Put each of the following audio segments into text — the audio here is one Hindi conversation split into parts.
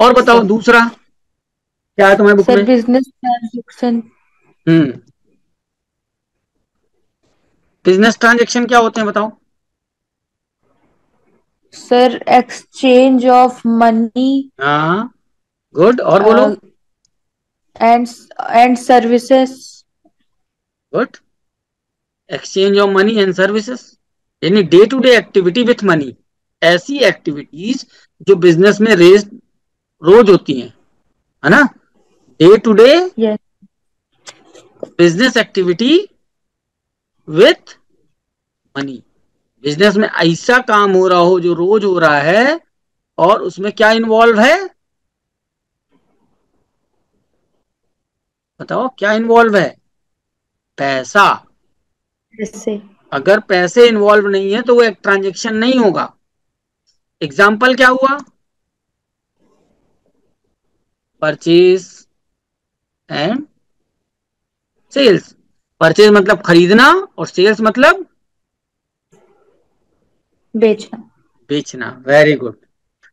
और बताओ दूसरा? क्या है तुम्हारे बुक सर में? Business transaction hmm. Business transaction क्या होते हैं बताओ? सर एक्सचेंज ऑफ़ मनी हाँ गुड और बोलो। And and services good exchange of money and services यानी day to day activity with money ऐसी एक्टिविटीज़ जो बिज़नेस में रेज रोज होती हैं है ना? Day to day business activity with money business में ऐसा काम हो रहा हो जो रोज हो रहा है और उसमें क्या इन्वॉल्व है? बताओ क्या इन्वॉल्व है? पैसा। ऐसे अगर पैसे इन्वॉल्व नहीं है तो वो एक ट्रांजेक्शन नहीं होगा। एग्ज़ाम्पल क्या हुआ? परचेज एंड सेल्स परचेज मतलब खरीदना और सेल्स मतलब बेचना। बेचना। वेरी गुड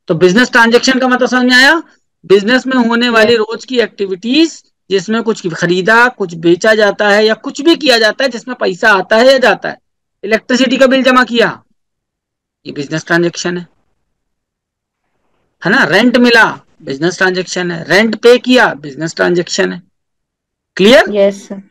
तो बिज़नेस ट्रांजेक्शन का मतलब समझ में आया? बिज़नेस में होने वाली रोज की एक्टिविटीज़ जिसमें कुछ खरीदा कुछ बेचा जाता है या कुछ भी किया जाता है जिसमें पैसा आता है या जाता है। इलेक्ट्रिसिटी का बिल जमा किया। ये बिज़नेस ट्रांजेक्शन है। है ना? रेंट मिला। बिज़नेस ट्रांजेक्शन है। रेंट पे किया बिज़नेस ट्रांजेक्शन है। Clear yes sir